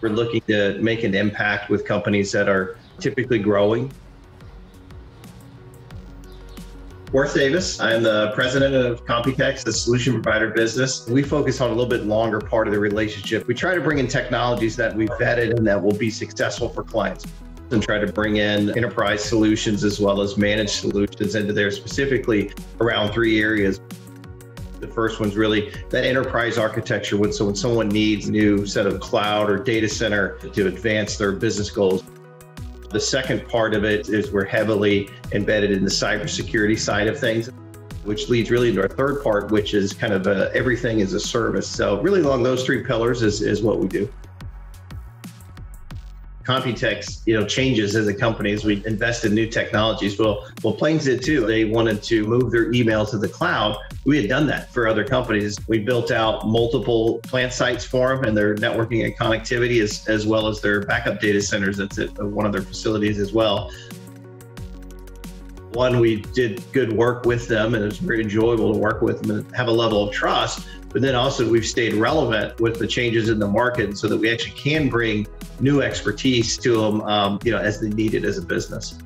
We're looking to make an impact with companies that are typically growing. Worth Davis. I'm the president of Computex, the solution provider business. We focus on a little bit longer part of the relationship. We try to bring in technologies that we've vetted and that will be successful for clients and try to bring in enterprise solutions as well as managed solutions into there specifically around three areas. The first one's really that enterprise architecture. When, so when someone needs a new set of cloud or data center to advance their business goals. The second part of it is we're heavily embedded in the cybersecurity side of things, which leads really into our third part, which is kind of a, everything is a service. So really along those three pillars is, is what we do. Computex, you know, changes as a company as we invest in new technologies. Well, well, Plains did too. They wanted to move their email to the cloud. We had done that for other companies. We built out multiple plant sites for them and their networking and connectivity, as, as well as their backup data centers. That's at uh, one of their facilities as well. One, we did good work with them, and it was very enjoyable to work with them and have a level of trust. But then also, we've stayed relevant with the changes in the market so that we actually can bring new expertise to them, um, you know, as they need it as a business.